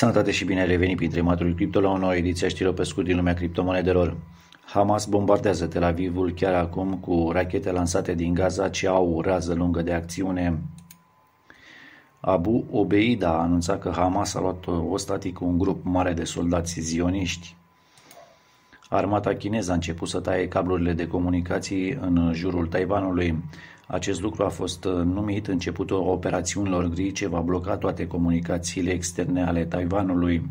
Sănătate și bine revenit printre maturul cripto la o nouă ediție a știrilor pe scurt din lumea criptomonedelor. Hamas bombardează Tel Avivul chiar acum cu rachete lansate din Gaza ce au o rază lungă de acțiune. Abu Obeida a anunțat că Hamas a luat ostatii cu un grup mare de soldați zioniști. Armata chineză a început să taie cablurile de comunicații în jurul Taiwanului. Acest lucru a fost uh, numit începutul operațiunilor gri ce va bloca toate comunicațiile externe ale Taiwanului.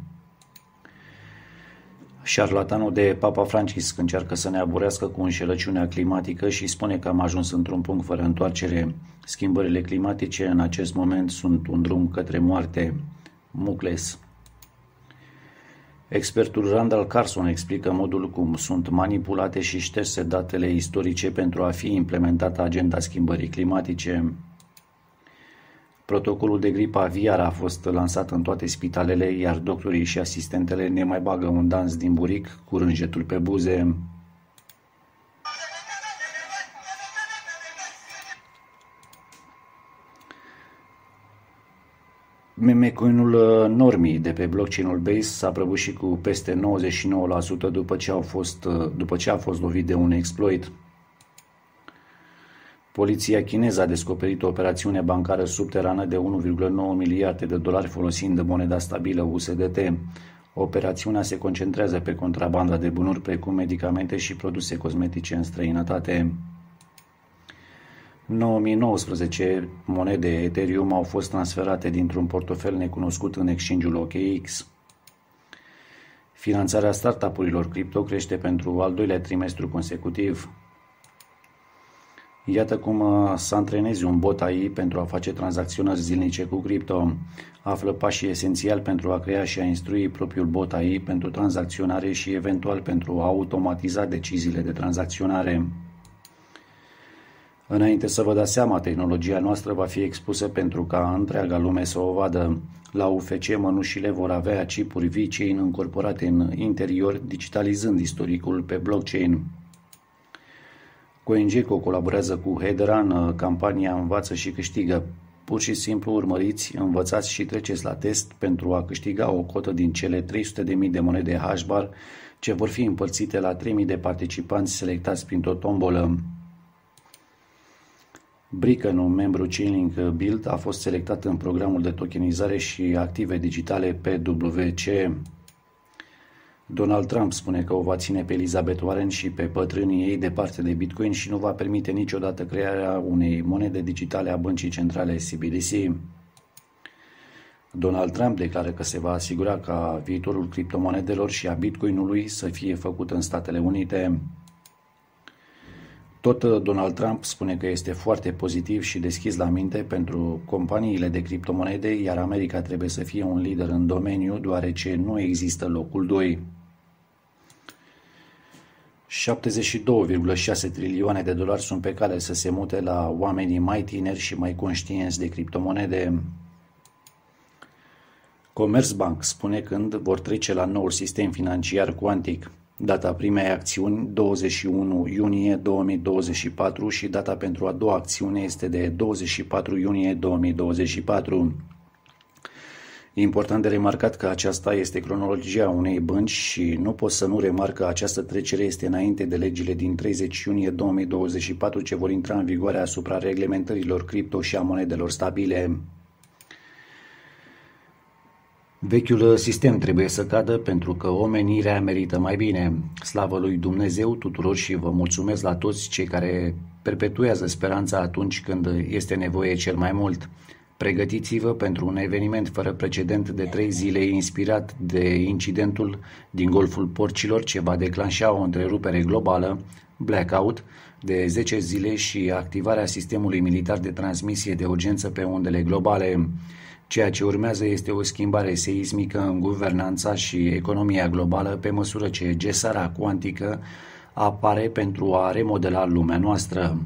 Șarlatanul de Papa Francisc încearcă să ne aburească cu înșelăciunea climatică și spune că am ajuns într-un punct fără întoarcere. Schimbările climatice în acest moment sunt un drum către moarte. Mucles. Expertul Randall Carson explică modul cum sunt manipulate și șterse datele istorice pentru a fi implementată agenda schimbării climatice. Protocolul de gripă aviară a fost lansat în toate spitalele, iar doctorii și asistentele ne mai bagă un dans din buric cu rânjetul pe buze. Memecoinul uh, Normii de pe blockchain-ul Base s-a prăbușit cu peste 99% după ce, au fost, uh, după ce a fost lovit de un exploit. Poliția chineză a descoperit o operațiune bancară subterană de 1,9 miliarde de dolari folosind moneda stabilă USDT. Operațiunea se concentrează pe contrabanda de bunuri precum medicamente și produse cosmetice în străinătate. 9019 monede Ethereum au fost transferate dintr-un portofel necunoscut în exchange-ul OKX. Finanțarea startup-urilor cripto crește pentru al doilea trimestru consecutiv. Iată cum uh, să antrenezi un bot AI pentru a face tranzacționări zilnice cu cripto. Află pașii esențiali pentru a crea și a instrui propriul bot AI pentru tranzacționare și eventual pentru a automatiza deciziile de tranzacționare. Înainte să vă dați seama, tehnologia noastră va fi expusă pentru ca întreaga lume să o vadă. La UFC, mănușile vor avea chipuri VeChain încorporate în interior, digitalizând istoricul pe blockchain. CoinGecko colaborează cu Hedera în uh, campania Învață și câștigă. Pur și simplu urmăriți, învățați și treceți la test pentru a câștiga o cotă din cele 300.000 de monede Hashbar ce vor fi împărțite la 3.000 de participanți selectați printr-o tombolă. Bricken, un membru Chainlink Build, a fost selectat în programul de tokenizare și active digitale PWC. Donald Trump spune că o va ține pe Elizabeth Warren și pe pătrânii ei departe de Bitcoin și nu va permite niciodată crearea unei monede digitale a băncii centrale CBDC. Donald Trump declară că se va asigura ca viitorul criptomonedelor și a Bitcoinului să fie făcut în Statele Unite. Tot uh, Donald Trump spune că este foarte pozitiv și deschis la minte pentru companiile de criptomonede, iar America trebuie să fie un lider în domeniu, deoarece nu există locul 2. 72,6 trilioane de dolari sunt pe cale să se mute la oamenii mai tineri și mai conștienți de criptomonede. Commerzbank spune când vor trece la noul sistem financiar cuantic. Data primei acțiuni 21 iunie 2024 și data pentru a doua acțiune este de 24 iunie 2024. E important de remarcat că aceasta este cronologia unei bănci și nu pot să nu remarc că această trecere este înainte de legile din 30 iunie 2024 ce vor intra în vigoare asupra reglementărilor cripto și a monedelor stabile. Vechiul sistem trebuie să cadă pentru că omenirea merită mai bine. Slavă lui Dumnezeu tuturor și vă mulțumesc la toți cei care perpetuează speranța atunci când este nevoie cel mai mult. Pregătiți-vă pentru un eveniment fără precedent de trei zile inspirat de incidentul din Golful Porcilor ce va declanșa o întrerupere globală, blackout, de 10 zile și activarea sistemului militar de transmisie de urgență pe undele globale. Ceea ce urmează este o schimbare seismică în guvernanța și economia globală pe măsură ce gesara cuantică apare pentru a remodela lumea noastră.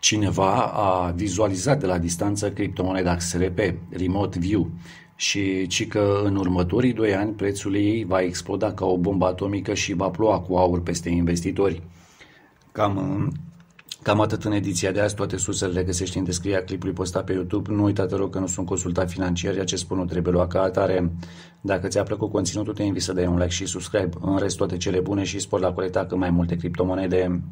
Cineva a vizualizat de la distanță criptomoneda XRP, Remote View, și ci că în următorii doi ani prețul ei va exploda ca o bombă atomică și va ploua cu aur peste investitori. Cam Cam atât în ediția de azi, toate sursele le găsești în descrierea clipului postat pe YouTube. Nu uita, te rog, că nu sunt consultat financiar, iar ce spun nu trebuie luat ca atare. Dacă ți-a plăcut conținutul, te invit să dai un like și subscribe. În rest, toate cele bune și spor la colecta cât mai multe criptomonede.